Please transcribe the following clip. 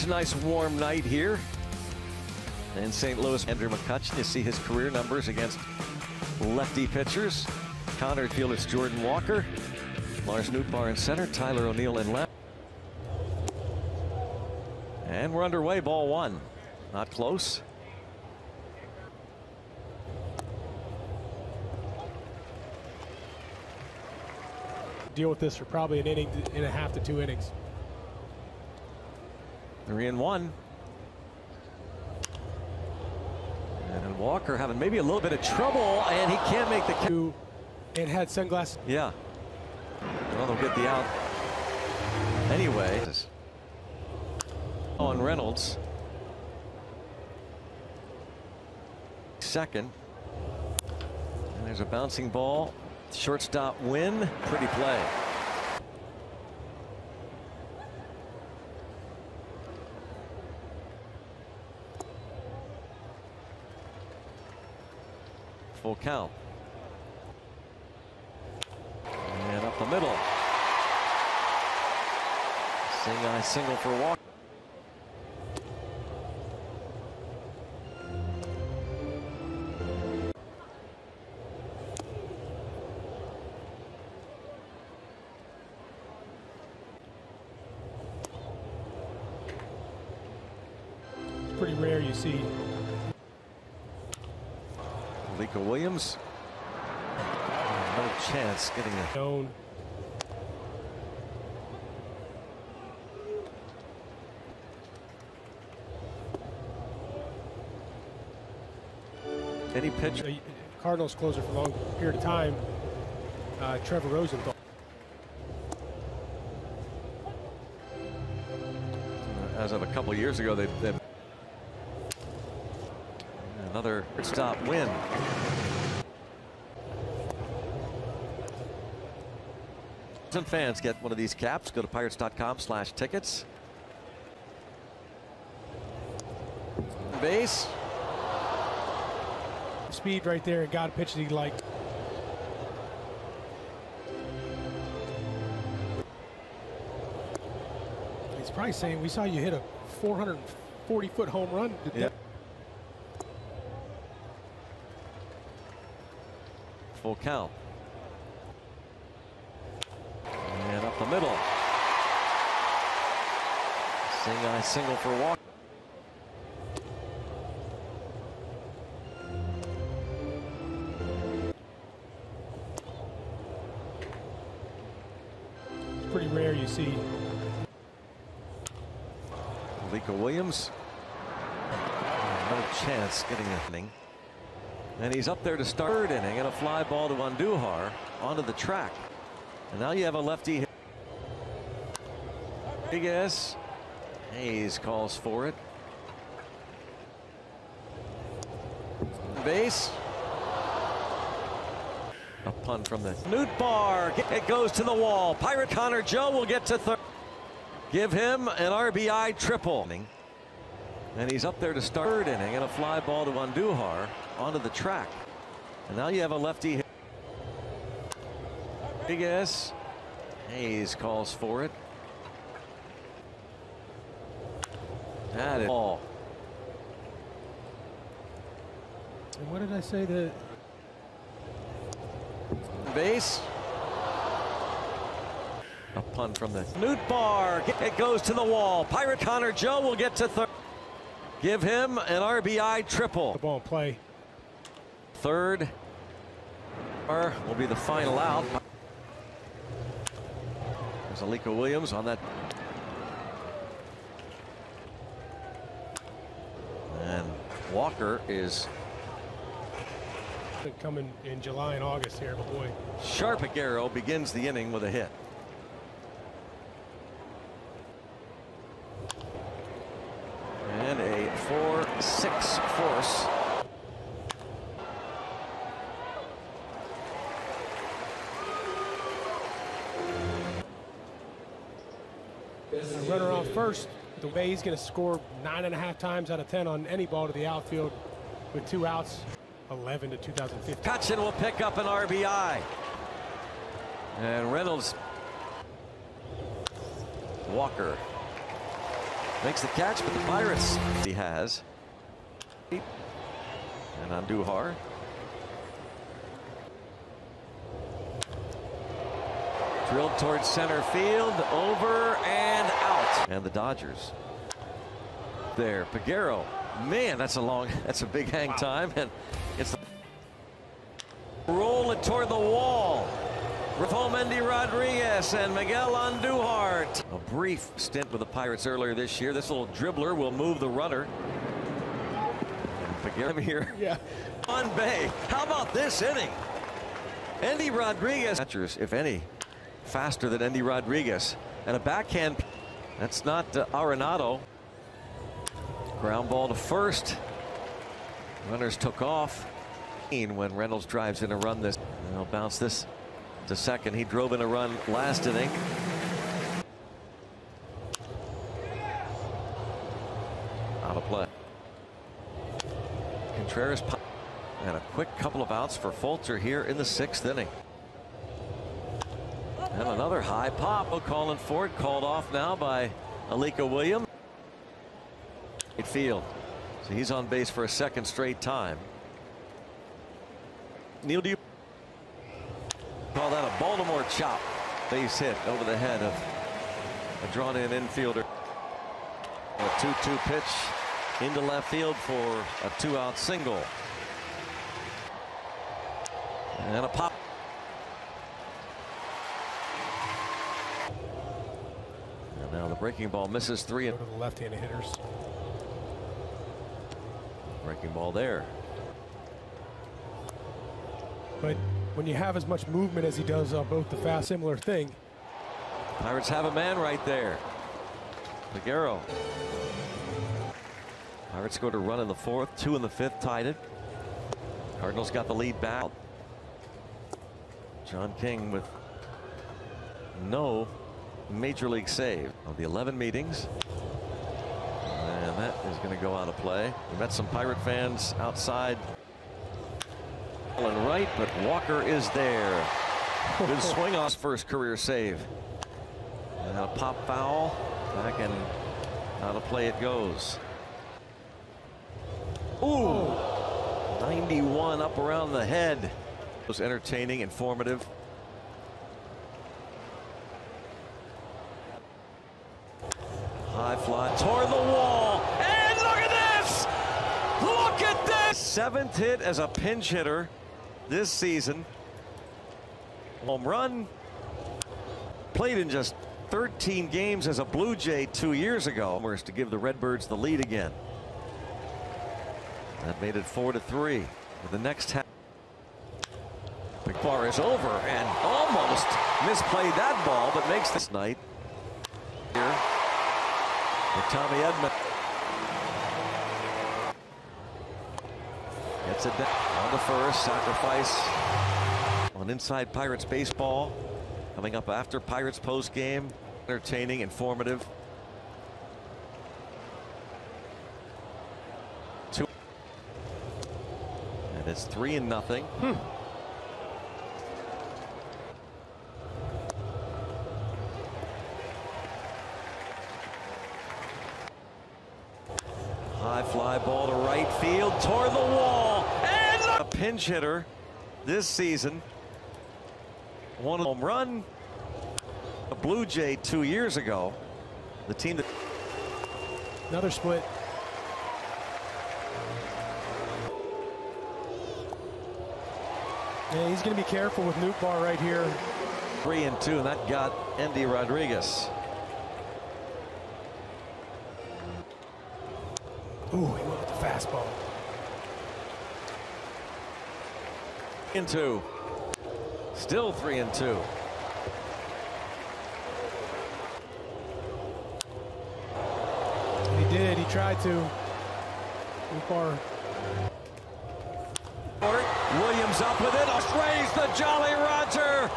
It's a nice warm night here in St. Louis. Andrew McCutchen, you see his career numbers against lefty pitchers. Connor fielder Jordan Walker. Lars Nootbaar in center. Tyler O'Neill in left. And we're underway. Ball one. Not close. Deal with this for probably an inning and a half to two innings. Three and one. And Walker having maybe a little bit of trouble, and he can't make the two. And had sunglasses. Yeah. Well, they'll get the out anyway. On Reynolds. Second. And there's a bouncing ball. Shortstop Winn. Pretty play. Full count. And up the middle. Seeing single for Walker. pretty rare you see. Lika Williams. No chance getting a known. Any pitch? Cardinals closer for a long period of time. Uh, Trevor Rosenthal. As of a couple years ago, they, they another stop Winn. Some fans get one of these caps. Go to pirates.com slash tickets. Base. Speed right there and got a pitch that he liked. He's probably saying, we saw you hit a 440 foot home run. Yeah. Count. And up the middle. Eye single for Walker. It's pretty rare you see. Lika Williams. No chance getting a inning. And he's up there to start third inning and a fly ball to Andujar onto the track. And now you have a lefty. Rodriguez. Hayes calls for it. Base. A pun from the Nootbaar. It goes to the wall. Pirate Connor Joe will get to third. Give him an RBI triple. And he's up there to start third inning and a fly ball to Andujar onto the track. And now you have a lefty. Rodriguez. Hayes calls for it. That is all. And what did I say that? Base. A pun from the Nootbaar. It goes to the wall. Pirate Connor Joe will get to third. Give him an RBI triple. The ball play. Third will be the final out. There's Alika Williams on that. And Walker is coming in July and August here, but boy. Sharp Peguero begins the inning with a hit. And a 4-6 force. Runner on first. The way he's going to score nine and a half times out of 10 on any ball to the outfield with two outs. 11 to 2015. Cutchin will pick up an RBI. And Reynolds. Walker. Makes the catch, but the Pirates he has. And Andujar. Drilled towards center field, over and out. And the Dodgers. There, Peguero. Man, that's a long, that's a big hang time. And it's roll it toward the wall. Rafael Endy Rodriguez and Miguel Andujar. A brief stint with the Pirates earlier this year. This little dribbler will move the runner. And Peguero here. Yeah. On Bay. How about this inning? Endy Rodriguez. Catchers, if any, faster than Endy Rodriguez. And a backhand. That's not uh, Arenado. Ground ball to first. Runners took off. When Reynolds drives in a run this, he'll bounce this to second. He drove in a run last inning. Out of play. Contreras and a quick couple of outs for Fulcher here in the sixth inning. And another high pop. Colin Ford called off now by Alika Williams. Field. So he's on base for a second straight time. Neil, do you call that a Baltimore chop? Base hit over the head of a drawn in infielder. A 2-2 pitch into left field for a two out single. And a pop. And now the breaking ball misses three. To the left-handed hitters. Breaking ball there. But when you have as much movement as he does on both the fast, similar thing. Pirates have a man right there. Peguero. Pirates go to run in the fourth, two in the fifth, tied it. Cardinals got the lead back. John King with no major league save of the 11 meetings. And that is going to go out of play. We met some Pirate fans outside. And right, but Walker is there. Good swing off first career save. And a pop foul. Back and out of play it goes. Ooh. 91 up around the head. It was entertaining, informative. High fly toward the wall. And look at this! Look at this! Seventh hit as a pinch hitter this season. Home run. Played in just 13 games as a Blue Jay two years ago. To give the Redbirds the lead again. That made it four to three. The next half. Big is over and almost misplayed that ball, but makes this night. Tommy Edman. Gets it down on the first sacrifice on Inside Pirates baseball. Coming up after Pirates post game. Entertaining, informative. Two. And it's three and nothing. Hmm. High fly ball to right field toward the wall and a pinch hitter this season. One home run. A Blue Jay two years ago. The team that Another split. Yeah, he's going to be careful with Nootbaar right here. three and two, and that got Endy Rodriguez. Ooh, he went with the fastball. And two. Still three and two. He did. He tried to. Nootbaar. Williams up with it. Raise the Jolly Roger.